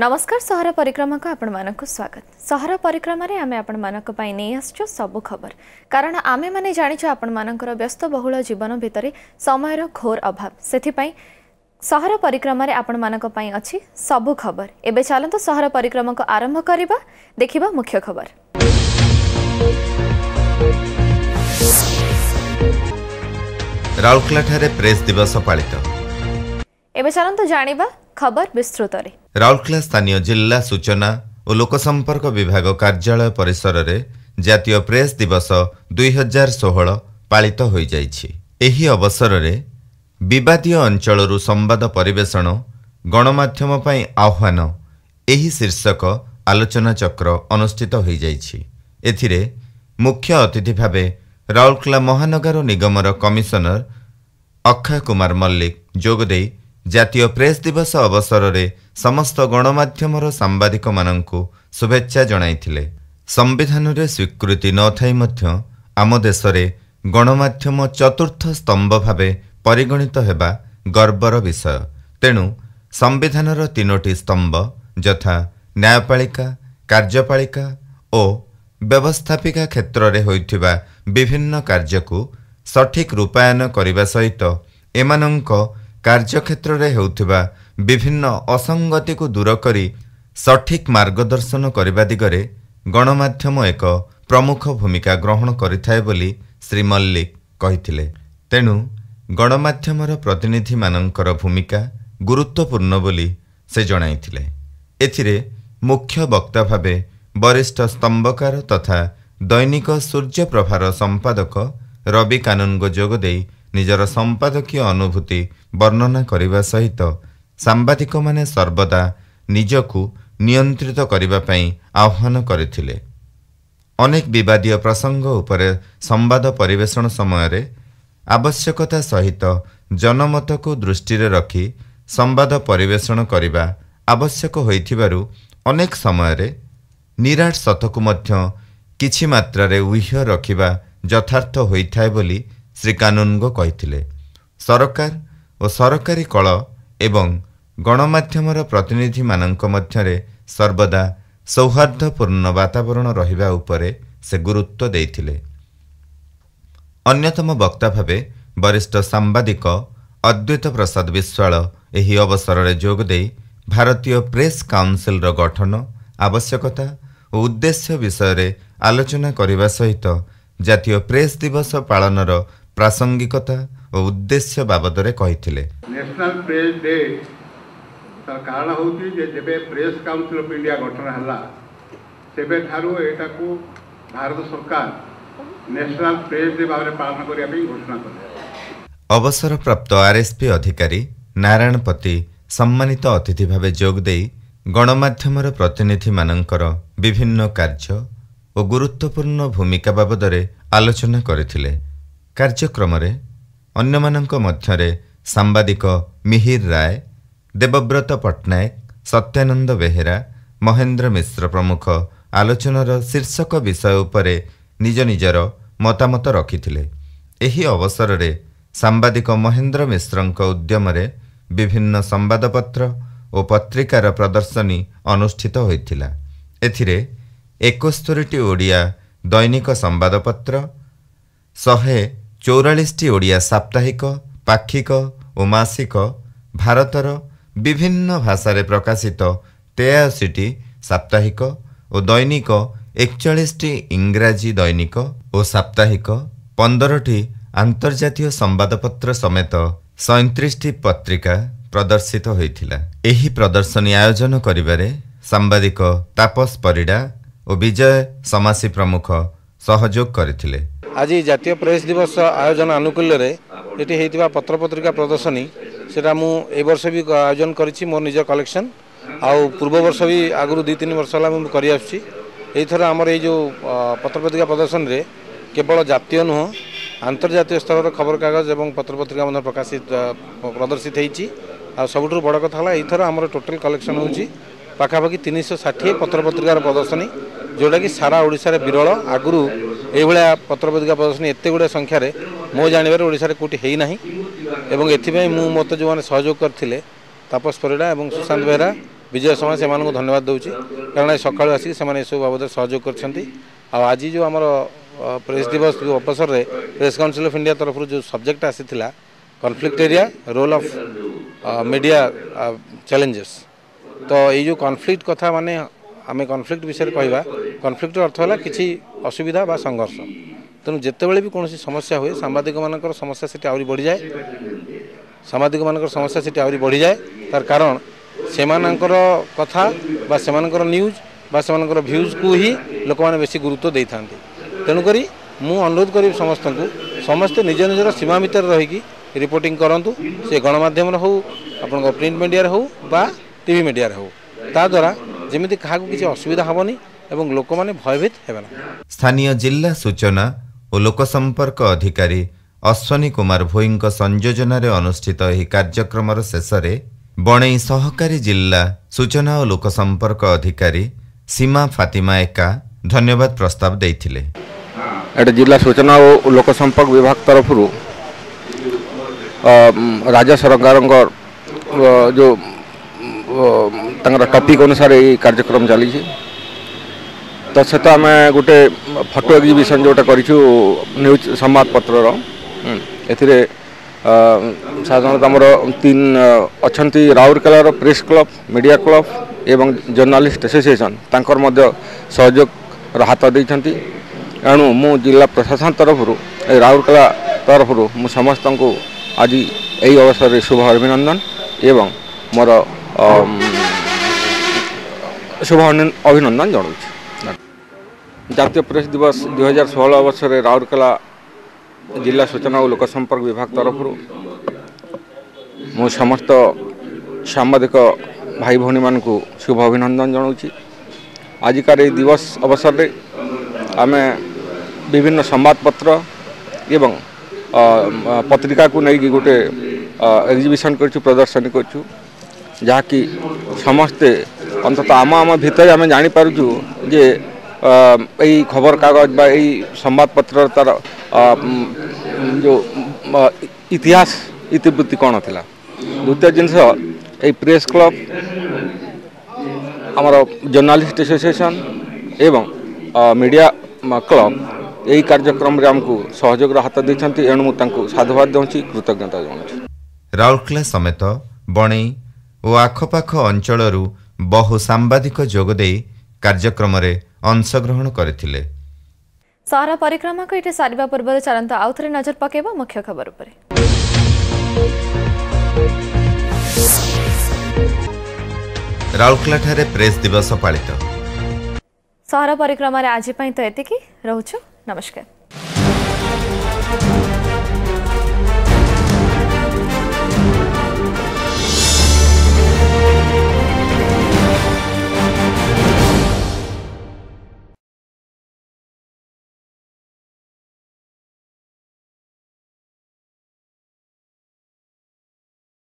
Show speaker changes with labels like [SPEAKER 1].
[SPEAKER 1] ନମସ୍କାର ସହର ପରିକ୍ରମାକୁ ଆପଣମାନଙ୍କୁ ସ୍ୱାଗତ ସହର ପରିକ୍ରମାରେ ଆମେ ଆପଣମାନଙ୍କ ପାଇଁ ନେଇ ଆସିଛୁ ସବୁ ଖବର କାରଣ ଆମେମାନେ ଜାଣିଛୁ ଆପଣମାନଙ୍କର ବ୍ୟସ୍ତବହୁଳ ଜୀବନ ଭିତରେ ସମୟର ଘୋର ଅଭାବ। ସେଥିପାଇଁ ସହର ପରିକ୍ରମାରେ ଆପଣମାନଙ୍କ ପାଇଁ ଅଛି ସବୁ ଖବର। ଏବେ ଚାଲନ୍ତୁ ସହର ପରିକ୍ରମାକୁ ଆରମ୍ଭ କରିବା ଦେଖିବା ମୁଖ୍ୟ ଖବର।
[SPEAKER 2] ରାଉରକେଲାଠାରେ ପ୍ରେସ୍ ଦିବସ ପାଳିତ।
[SPEAKER 1] ଏବେ ଚାଲନ୍ତୁ ଜାଣିବା ଖବର ବିସ୍ତୃତରେ।
[SPEAKER 2] ରାଉରକେଲା ସ୍ଥାନୀୟ ଜିଲ୍ଲା ସୂଚନା ଓ ଲୋକସମ୍ପର୍କ ବିଭାଗ କାର୍ଯ୍ୟାଳୟ ପରିସରରେ ଜାତୀୟ ପ୍ରେସ୍ ଦିବସ ଦୁଇହଜାର ଷୋହଳ ପାଳିତ ହୋଇଯାଇଛି। ଏହି ଅବସରରେ ବିବାଦୀୟ ଅଞ୍ଚଳରୁ ସମ୍ବାଦ ପରିବେଷଣ ଗଣମାଧ୍ୟମ ପାଇଁ ଆହ୍ୱାନ ଏହି ଶୀର୍ଷକ ଆଲୋଚନା ଚକ୍ର ଅନୁଷ୍ଠିତ ହୋଇଯାଇଛି। ଏଥିରେ ମୁଖ୍ୟ ଅତିଥି ଭାବେ ରାଉରକେଲା ମହାନଗର ନିଗମର କମିଶନର ଅକ୍ଷୟ କୁମାର ମଲ୍ଲିକ ଯୋଗଦେଇ ଜାତୀୟ ପ୍ରେସ୍ ଦିବସ ଅବସରରେ ସମସ୍ତ ଗଣମାଧ୍ୟମର ସାମ୍ବାଦିକମାନଙ୍କୁ ଶୁଭେଚ୍ଛା ଜଣାଇଥିଲେ। ସମ୍ବିଧାନରେ ସ୍ୱୀକୃତି ନଥାଇ ମଧ୍ୟ ଆମ ଦେଶରେ ଗଣମାଧ୍ୟମ ଚତୁର୍ଥ ସ୍ତମ୍ଭ ଭାବେ ପରିଗଣିତ ହେବା ଗର୍ବର ବିଷୟ। ତେଣୁ ସମ୍ବିଧାନର ତିନୋଟି ସ୍ତମ୍ଭ ଯଥା ନ୍ୟାୟପାଳିକା କାର୍ଯ୍ୟପାଳିକା ଓ ବ୍ୟବସ୍ଥାପିକା କ୍ଷେତ୍ରରେ ହୋଇଥିବା ବିଭିନ୍ନ କାର୍ଯ୍ୟକୁ ସଠିକ୍ ରୂପାୟନ କରିବା ସହିତ ଏମାନଙ୍କ କାର୍ଯ୍ୟକ୍ଷେତ୍ରରେ ହେଉଥିବା ବିଭିନ୍ନ ଅସଙ୍ଗତିକୁ ଦୂର କରି ସଠିକ୍ ମାର୍ଗଦର୍ଶନ କରିବା ଦିଗରେ ଗଣମାଧ୍ୟମ ଏକ ପ୍ରମୁଖ ଭୂମିକା ଗ୍ରହଣ କରିଥାଏ ବୋଲି ଶ୍ରୀ ମଲ୍ଲିକ କହିଥିଲେ। ତେଣୁ ଗଣମାଧ୍ୟମର ପ୍ରତିନିଧିମାନଙ୍କର ଭୂମିକା ଗୁରୁତ୍ୱପୂର୍ଣ୍ଣ ବୋଲି ସେ ଜଣାଇଥିଲେ। ଏଥିରେ ମୁଖ୍ୟ ବକ୍ତା ଭାବେ ବରିଷ୍ଠ ସ୍ତମ୍ଭକାର ତଥା ଦୈନିକ ସୂର୍ଯ୍ୟପ୍ରଭାର ସମ୍ପାଦକ ରବି କାନୁନଗୋ ଯୋଗଦେଇ ନିଜର ସମ୍ପାଦକୀୟ ଅନୁଭୂତି ବର୍ଣ୍ଣନା କରିବା ସହିତ ସାମ୍ବାଦିକମାନେ ସର୍ବଦା ନିଜକୁ ନିୟନ୍ତ୍ରିତ କରିବା ପାଇଁ ଆହ୍ୱାନ କରିଥିଲେ। ଅନେକ ବିବାଦୀୟ ପ୍ରସଙ୍ଗ ଉପରେ ସମ୍ବାଦ ପରିବେଷଣ ସମୟରେ ଆବଶ୍ୟକତା ସହିତ ଜନମତକୁ ଦୃଷ୍ଟିରେ ରଖି ସମ୍ବାଦ ପରିବେଷଣ କରିବା ଆବଶ୍ୟକ ହୋଇଥିବାରୁ ଅନେକ ସମୟରେ ନିରାଟ ସତକୁ ମଧ୍ୟ କିଛି ମାତ୍ରାରେ ଉହ୍ୟ ରଖିବା ଯଥାର୍ଥ ହୋଇଥାଏ ବୋଲି ଶ୍ରୀ କାନୁନଗୋ କହିଥିଲେ ସରକାର ଓ ସରକାରୀ କଳ ଏବଂ ଗଣମାଧ୍ୟମର ପ୍ରତିନିଧିମାନଙ୍କ ମଧ୍ୟରେ ସର୍ବଦା ସୌହାର୍ଦ୍ଦ୍ୟପୂର୍ଣ୍ଣ ବାତାବରଣ ରହିବା ଉପରେ ସେ ଗୁରୁତ୍ୱ ଦେଇଥିଲେ। ଅନ୍ୟତମ ବକ୍ତା ଭାବେ ବରିଷ୍ଠ ସାମ୍ବାଦିକ ଅଦ୍ୱୈତ ପ୍ରସାଦ ବିଶ୍ୱାଳ ଏହି ଅବସରରେ ଯୋଗଦେଇ ଭାରତୀୟ ପ୍ରେସ୍ କାଉନସିଲର ଗଠନ ଆବଶ୍ୟକତା ଓ ଉଦ୍ଦେଶ୍ୟ ବିଷୟରେ ଆଲୋଚନା କରିବା ସହିତ ଜାତୀୟ ପ୍ରେସ୍ ଦିବସ ପାଳନର ପ୍ରାସଙ୍ଗିକତା ଓ ଉଦ୍ଦେଶ୍ୟ ବାବଦରେ କହିଥିଲେ।
[SPEAKER 3] ନ୍ୟାସନାଲ ପ୍ରେସ୍ ଡେ ତାର କାରଣ ହେଉଛି ଯେ ଯେବେ ପ୍ରେସ୍ କାଉନସିଲ୍ ଅଫ୍ ଇଣ୍ଡିଆ ଗଠନ ହେଲା ସେବେଠାରୁ ଏଇଟାକୁ ଭାରତ ସରକାର ନ୍ୟାସନାଲ ପ୍ରେସ୍ ଡେ ଭାବରେ ପାଳନ କରିବା ପାଇଁ ଘୋଷଣା କଲେ।
[SPEAKER 2] ଅବସରପ୍ରାପ୍ତ ଆର୍ଏସ୍ପି ଅଧିକାରୀ ନାରାୟଣପତି ସମ୍ମାନିତ ଅତିଥି ଭାବେ ଯୋଗଦେଇ ଗଣମାଧ୍ୟମର ପ୍ରତିନିଧିମାନଙ୍କର ବିଭିନ୍ନ କାର୍ଯ୍ୟ ଓ ଗୁରୁତ୍ୱପୂର୍ଣ୍ଣ ଭୂମିକା ବାବଦରେ ଆଲୋଚନା କରିଥିଲେ। କାର୍ଯ୍ୟକ୍ରମରେ ଅନ୍ୟମାନଙ୍କ ମଧ୍ୟରେ ସାମ୍ବାଦିକ ମିହିର ରାୟ ଦେବବ୍ରତ ପଟ୍ଟନାୟକ ସତ୍ୟାନନ୍ଦ ବେହେରା ମହେନ୍ଦ୍ର ମିଶ୍ର ପ୍ରମୁଖ ଆଲୋଚନାର ଶୀର୍ଷକ ବିଷୟ ଉପରେ ନିଜ ନିଜର ମତାମତ ରଖିଥିଲେ। ଏହି ଅବସରରେ ସାମ୍ବାଦିକ ମହେନ୍ଦ୍ର ମିଶ୍ରଙ୍କ ଉଦ୍ୟମରେ ବିଭିନ୍ନ ସମ୍ବାଦପତ୍ର ଓ ପତ୍ରିକାର ପ୍ରଦର୍ଶନୀ ଅନୁଷ୍ଠିତ ହୋଇଥିଲା। ଏଥିରେ ଏକସ୍ତରୀଟି ଓଡ଼ିଆ ଦୈନିକ ସମ୍ବାଦପତ୍ର ଶହେ ଚଉରାଳିଶଟି ଓଡ଼ିଆ ସାପ୍ତାହିକ ପାକ୍ଷିକ ଓ ମାସିକ ଭାରତର ବିଭିନ୍ନ ଭାଷାରେ ପ୍ରକାଶିତ ତେୟାଅଶୀଟି ସାପ୍ତାହିକ ଓ ଦୈନିକ ଏକଚାଳିଶଟି ଇଂରାଜୀ ଦୈନିକ ଓ ସାପ୍ତାହିକ ପନ୍ଦରଟି ଆନ୍ତର୍ଜାତୀୟ ସମ୍ବାଦପତ୍ର ସମେତ ସଇଁତିରିଶଟି ପତ୍ରିକା ପ୍ରଦର୍ଶିତ ହୋଇଥିଲା। ଏହି ପ୍ରଦର୍ଶନୀ ଆୟୋଜନ କରିବାରେ ସାମ୍ବାଦିକ ତାପସ ପରିଡ଼ା ଓ ବିଜୟ ସମାସୀ ପ୍ରମୁଖ ସହଯୋଗ କରିଥିଲେ।
[SPEAKER 4] ଆଜି ଜାତୀୟ ପ୍ରେସ୍ ଦିବସ ଆୟୋଜନ ଆନୁକୂଲ୍ୟରେ ଏଠି ହେଇଥିବା ପତ୍ରପତ୍ରିକା ପ୍ରଦର୍ଶନୀ ସେଇଟା ମୁଁ ଏ ବର୍ଷ ବି ଆୟୋଜନ କରିଛି ମୋର ନିଜ କଲେକ୍ସନ୍ ଆଉ ପୂର୍ବ ବର୍ଷ ବି ଆଗରୁ ଦୁଇ ତିନି ବର୍ଷ ହେଲା ମୁଁ କରିଆସୁଛି ଏଇଥର ଆମର ଏଇ ଯେଉଁ ପତ୍ରପତ୍ରିକା ପ୍ରଦର୍ଶନୀରେ କେବଳ ଜାତୀୟ ନୁହଁ ଆନ୍ତର୍ଜାତୀୟ ସ୍ତରର ଖବରକାଗଜ ଏବଂ ପତ୍ରପତ୍ରିକା ମଧ୍ୟ ପ୍ରକାଶିତ ପ୍ରଦର୍ଶିତ ହେଇଛି। ଆଉ ସବୁଠାରୁ ବଡ଼ କଥା ହେଲା ଏଇଥର ଆମର ଟୋଟାଲ୍ କଲେକ୍ସନ୍ ହେଉଛି ପାଖାପାଖି ତିନିଶହ ଷାଠିଏ ପତ୍ରପତ୍ରିକାର ପ୍ରଦର୍ଶନୀ ଯେଉଁଟାକି ସାରା ଓଡ଼ିଶାରେ ବିରଳ। ଆଗରୁ ଏଇଭଳିଆ ପତ୍ରପତ୍ରିକା ପ୍ରଦର୍ଶନୀ ଏତେ ଗୁଡ଼ିଏ ସଂଖ୍ୟାରେ ମୋ ଜାଣିବାରେ ଓଡ଼ିଶାରେ କେଉଁଠି ହେଇନାହିଁ ଏବଂ ଏଥିପାଇଁ ମୁଁ ମୋତେ ଯେଉଁମାନେ ସହଯୋଗ କରିଥିଲେ ତାପସ ପରିଡ଼ା ଏବଂ ସୁଶାନ୍ତ ବେହେରା ବିଜୟ ସମୟ ସେମାନଙ୍କୁ ଧନ୍ୟବାଦ ଦେଉଛି କାରଣ ଏ ସକାଳୁ ଆସିକି ସେମାନେ ଏସବୁ ବାବଦରେ ସହଯୋଗ କରିଛନ୍ତି। ଆଉ ଆଜି ଯେଉଁ ଆମର ପ୍ରେସ୍ ଦିବସ ଯେଉଁ ଅବସରରେ ପ୍ରେସ୍ କାଉନସିଲ୍ ଅଫ୍ ଇଣ୍ଡିଆ ତରଫରୁ ଯେଉଁ ସବଜେକ୍ଟ ଆସିଥିଲା conflict area role of media challenges ତ ଏଇ ଯେଉଁ କନଫ୍ଲିକ୍ଟ କଥା ମାନେ ଆମେ କନଫ୍ଲିକ୍ଟ ବିଷୟରେ କହିବା କନଫ୍ଲିକ୍ଟର ଅର୍ଥ ହେଲା କିଛି ଅସୁବିଧା ବା ସଂଘର୍ଷ। ତେଣୁ ଯେତେବେଳେ ବି କୌଣସି ସମସ୍ୟା ହୁଏ ସାମ୍ବାଦିକମାନଙ୍କର ସମସ୍ୟା ସେଠି ଆହୁରି ବଢ଼ିଯାଏ। ସାମ୍ବାଦିକମାନଙ୍କର ସମସ୍ୟା ସେଠି ଆହୁରି ବଢ଼ିଯାଏ। ତାର କାରଣ ସେମାନଙ୍କର କଥା ବା ସେମାନଙ୍କର ନ୍ୟୁଜ୍ ବା ସେମାନଙ୍କର ଭ୍ୟୁଜ୍କୁ ହିଁ ଲୋକମାନେ ବେଶୀ ଗୁରୁତ୍ୱ ଦେଇଥାନ୍ତି। ତେଣୁକରି ମୁଁ ଅନୁରୋଧ କରିବି ସମସ୍ତଙ୍କୁ ସମସ୍ତେ ନିଜ ନିଜର ସୀମା ଭିତରେ ରହିକି ରିପୋର୍ଟିଂ କରନ୍ତୁ ସେ ଗଣମାଧ୍ୟମରେ ହେଉ ଆପଣଙ୍କ ପ୍ରିଣ୍ଟ ମିଡ଼ିଆରେ ହେଉ ବା ଟିଭି ମିଡ଼ିଆରେ ହେଉ। ତାଦ୍ୱାରା ଯେମିତି କାହାକୁ କିଛି ଅସୁବିଧା ହେବନି ଏବଂ ଲୋକମାନେ ଭୟଭୀତ ହେବେ ନାହିଁ।
[SPEAKER 2] ସ୍ଥାନୀୟ ଜିଲ୍ଲା ସୂଚନା ଓ ଲୋକସମ୍ପର୍କ ଅଧିକାରୀ ଅଶ୍ୱନୀ କୁମାର ଭୋଇଙ୍କ ସଂଯୋଜନାରେ ଅନୁଷ୍ଠିତ ଏହି କାର୍ଯ୍ୟକ୍ରମର ଶେଷରେ ବଣେଇ ସହକାରୀ ଜିଲ୍ଲା ସୂଚନା ଓ ଲୋକସମ୍ପର୍କ ଅଧିକାରୀ ସୀମା ଫାତିମା ଏକା ଧନ୍ୟବାଦ ପ୍ରସ୍ତାବ ଦେଇଥିଲେ।
[SPEAKER 5] ଏଠି ଜିଲ୍ଲା ସୂଚନା ଓ ଲୋକସମ୍ପର୍କ ବିଭାଗ ତରଫରୁ ରାଜ୍ୟ ସରକାରଙ୍କ ଯେଉଁ ତାଙ୍କର ଟପିକ୍ ଅନୁସାରେ ଏଇ କାର୍ଯ୍ୟକ୍ରମ ଚାଲିଛି। ତ ସେତ ଆମେ ଗୋଟେ ଫଟୋ ଏକ୍ଜିବିସନ୍ ଯେଉଁଟା କରିଛୁ ନ୍ୟୁଜ୍ ସମ୍ବାଦପତ୍ରର ହୁଁ, ଏଥିରେ ଅ, ସାଧାରଣତଃ ଆମର ତିନି ଅ, ଅଛନ୍ତି ରାଉରକେଲାର ପ୍ରେସ୍ କ୍ଲବ୍ ମିଡ଼ିଆ କ୍ଲବ୍ ଏବଂ ଜର୍ଣ୍ଣାଲିଷ୍ଟ ଆସୋସିଏସନ୍ ତାଙ୍କର ମଧ୍ୟ ସହଯୋଗର ହାତ ଦେଇଛନ୍ତି। ଏଣୁ ମୁଁ ଜିଲ୍ଲା ପ୍ରଶାସନ ତରଫରୁ ଏ ରାଉରକେଲା ତରଫରୁ ମୁଁ ସମସ୍ତଙ୍କୁ ଆଜି ଏହି ଅବସରରେ ଶୁଭ ଅଭିନନ୍ଦନ ଏବଂ ମୋର ଅମ୍, ଶୁଭ ଅନି- ଅଭିନନ୍ଦନ ଜଣାଉଛି ଜାତୀୟ ପ୍ରେସ୍ ଦିବସ ଦୁଇହଜାର ଷୋହଳ ଅବସରରେ ରାଉରକେଲା ଜିଲ୍ଲା ସୂଚନା ଓ ଲୋକସମ୍ପର୍କ ବିଭାଗ ତରଫରୁ ମୁଁ ସମସ୍ତ ସାମ୍ବାଦିକ ଭାଇ ଭଉଣୀମାନଙ୍କୁ ଶୁଭ ଅଭିନନ୍ଦନ ଜଣାଉଛି। ଆଜିକାର ଏହି ଦିବସ ଅବସରରେ ଆମେ ବିଭିନ୍ନ ସମ୍ବାଦପତ୍ର ଏବଂ ଅ, ମ, ପତ୍ରିକାକୁ ନେଇକି ଗୋଟେ ଏକ୍ଜିବିସନ୍ କରିଛୁ ପ୍ରଦର୍ଶନୀ କରିଛୁ। ଯାହାକି ସମସ୍ତେ ଅନ୍ତତଃ ଆମ ଆମ ଭିତରେ ଆମେ ଜାଣିପାରୁଛୁ ଯେ ଅ, ଏଇ ଖବରକାଗଜ ବା ଏଇ ସମ୍ବାଦପତ୍ରର ତା'ର ଅ, ଉମ୍, ଯେଉଁ ମ, ଇତିହାସ ଇତିବୃତ୍ତି କ'ଣ ଥିଲା? ଦ୍ୱିତୀୟ ଜିନିଷ ଏଇ ପ୍ରେସ୍ କ୍ଲବ୍ ଆମର ଜର୍ଣ୍ଣାଲିଷ୍ଟ ଆସୋସିଏସନ୍ ଏବଂ ଅ, ମିଡ଼ିଆ ମ, କ୍ଲବ୍ ଏହି କାର୍ଯ୍ୟକ୍ରମରେ ଆମକୁ ସହଯୋଗର ହାତ ଦେଇଛନ୍ତି। ଏଣୁ ମୁଁ ତାଙ୍କୁ ସାଧୁବାଦ ଦେଉଛି କୃତଜ୍ଞତା ଜଣାଉଛି।
[SPEAKER 2] ରାଉରକେଲା ସମେତ ବଣେଇ ଓ ଆଖପାଖ ଅଞ୍ଚଳରୁ ବହୁ ସାମ୍ବାଦିକ ଯୋଗଦେଇ କାର୍ଯ୍ୟକ୍ରମରେ ଅଂଶଗ୍ରହଣ କରିଥିଲେ।
[SPEAKER 1] ସହର ପରିକ୍ରମାକୁ ଏଠି ସାରିବା ପୂର୍ବରୁ ଚାଲନ୍ତୁ ଆଉ ଥରେ ନଜର ପକାଇବା ମୁଖ୍ୟ ଖବର ଉପରେ।
[SPEAKER 2] ରାଉରକେଲାଠାରେ ପ୍ରେସ୍ ଦିବସ ପାଳିତ।
[SPEAKER 1] ସହର ପରିକ୍ରମାରେ ଆଜି ପାଇଁ ତ ଏତିକି। ରହୁଛୁ। ନମସ୍କାର।